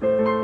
拜。